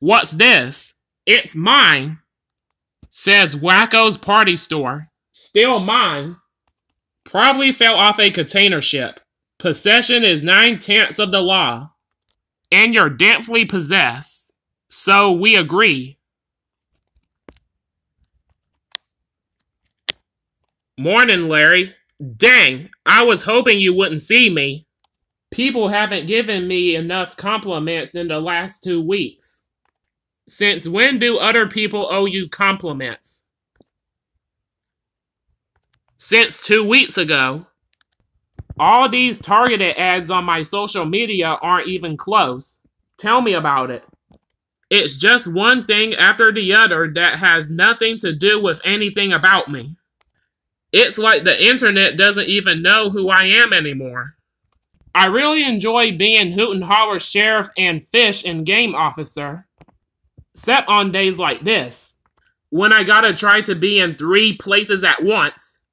What's this? It's mine. Says Wacko's Party Store. Still mine. Probably fell off a container ship. Possession is nine tenths of the law. And you're definitely possessed. So we agree. Morning, Larry. Dang, I was hoping you wouldn't see me. People haven't given me enough compliments in the last two weeks. Since when do other people owe you compliments? Since two weeks ago. All these targeted ads on my social media aren't even close. Tell me about it. It's just one thing after the other that has nothing to do with anything about me. It's like the internet doesn't even know who I am anymore. I really enjoy being Hoot and Holler Sheriff and Fish and Game Officer. Except on days like this, when I gotta try to be in three places at once.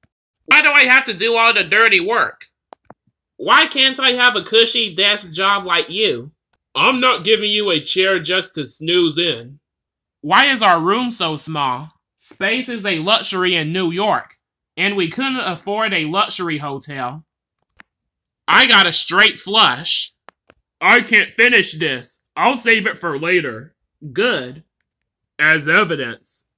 Why do I have to do all the dirty work? Why can't I have a cushy desk job like you? I'm not giving you a chair just to snooze in. Why is our room so small? Space is a luxury in New York, and we couldn't afford a luxury hotel. I got a straight flush. I can't finish this. I'll save it for later. Good. As evidence.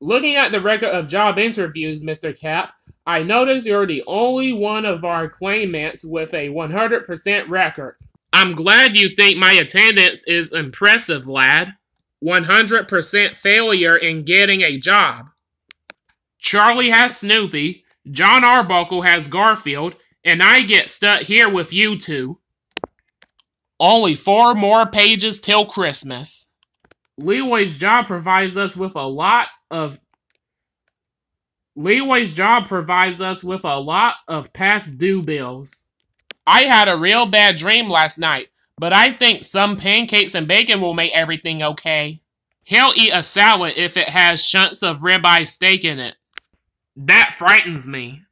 Looking at the record of job interviews, Mr. Capp, I notice you're the only one of our claimants with a 100% record. I'm glad you think my attendance is impressive, lad. 100% failure in getting a job. Charlie has Snoopy, John Arbuckle has Garfield, and I get stuck here with you two. Only four more pages till Christmas. Leeway's job provides us with a lot of Leeway's job provides us with a lot of past due bills. I had a real bad dream last night, but I think some pancakes and bacon will make everything okay. He'll eat a salad if it has chunks of ribeye steak in it. That frightens me.